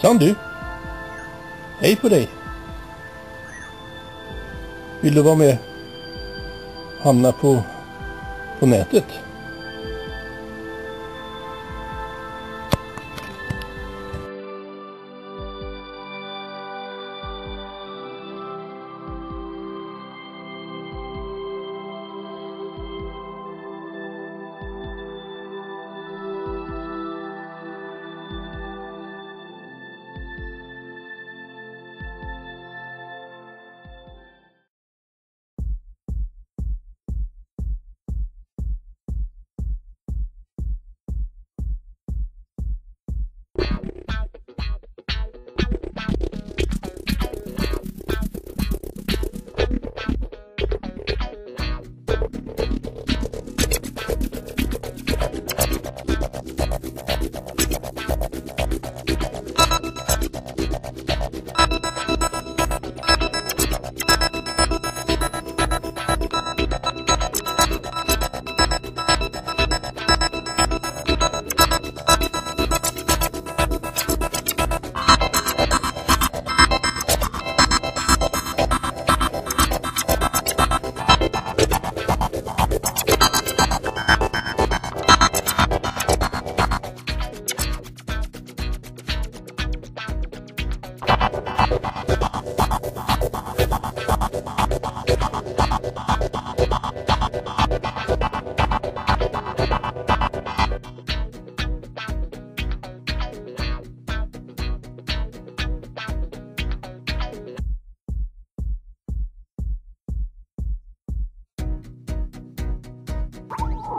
Sandy? Hej på dig! Vill du vara med? Hamna på, på nätet?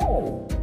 Oh.